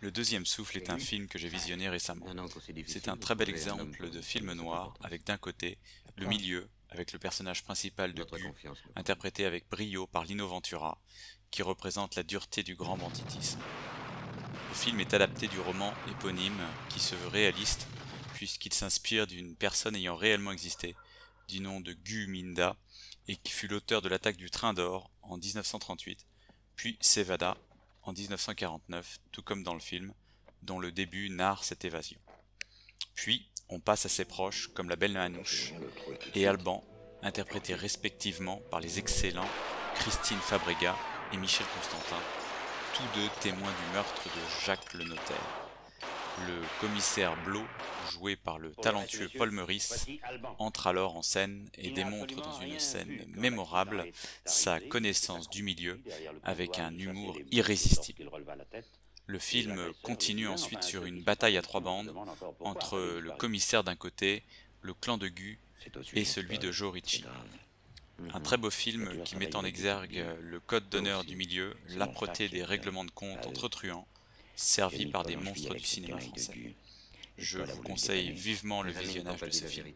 Le deuxième souffle est un film que j'ai visionné récemment. C'est un très bel exemple de film noir, avec d'un côté le milieu, avec le personnage principal de Gu, interprété avec brio par Lino Ventura, qui représente la dureté du grand banditisme. Le film est adapté du roman éponyme, qui se veut réaliste, puisqu'il s'inspire d'une personne ayant réellement existé, du nom de Gu Minda, et qui fut l'auteur de l'attaque du train d'or en 1938, puis s'évada en 1949, tout comme dans le film, dont le début narre cette évasion. Puis, on passe à ses proches, comme la belle Manouche et Alban, interprétés respectivement par les excellents Christine Fabrega et Michel Constantin, tous deux témoins du meurtre de Jacques le Notaire. Le commissaire Blo, joué par le talentueux Paul Meurice, entre alors en scène et démontre dans une scène mémorable sa connaissance du milieu avec un humour irrésistible. Le film continue ensuite sur une bataille à trois bandes entre le commissaire d'un côté, le clan de Gu et celui de Joe Ritchie. Un très beau film qui met en exergue le code d'honneur du milieu, l'âpreté des règlements de compte entre truands, servi par des monstres du cinéma français. Je vous conseille vivement le visionnage de ce film.